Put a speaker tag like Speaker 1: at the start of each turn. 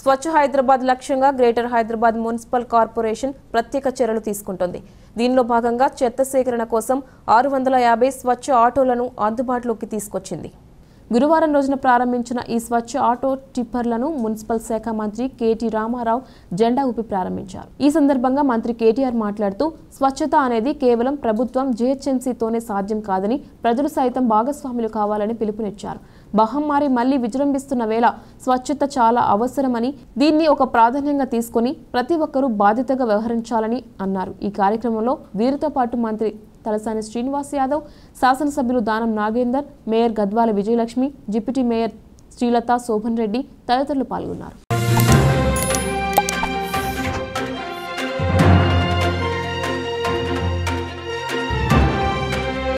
Speaker 1: స్వచ్ఛ హైదరాబాద్ లక్ష్యంగా greater Hyderabad municipal corporation ప్రత్యేక చర్యలు తీసుకుంటుంది. దీనిలో భాగంగా చెత్త సేకరణ కోసం ఆరు వందల యాభై స్వచ్ఛ ఆటోలను అందుబాటులోకి తీసుకొచ్చింది. గురువారం రోజున ప్రారంభించిన ఈ స్వచ్ఛ ఆటో టిప్పర్లను మున్సిపల్ శాఖ మంత్రి కేటీ రామారావు జెండా ఊపి ప్రారంభించారు. ఈ సందర్భంగా మంత్రి కేటీఆర్ మాట్లాడుతూ స్వచ్ఛత అనేది కేవలం ప్రభుత్వం జీహెచ్ఎంసీతోనే సాధ్యం కాదని ప్రజలు సైతం భాగస్వాములు కావాలని పిలుపునిచ్చారు. మహమ్మారి మళ్ళీ విజృంభిస్తున్న వేళ స్వచ్ఛత చాలా అవసరమని దీన్ని ఒక ప్రాధాన్యంగా తీసుకొని ప్రతి ఒక్కరూ బాధ్యతగా వ్యవహరించాలని అన్నారు. ఈ కార్యక్రమంలో వీరితో పాటు మంత్రి తలసాని శ్రీనివాస్ యాదవ్ శాసనసభ్యులు Danam Nagender mayor Gadwal Vijayalakshmi deputy mayor Srilatha Shobhan Reddy తదితరులు పాల్గొన్నారు.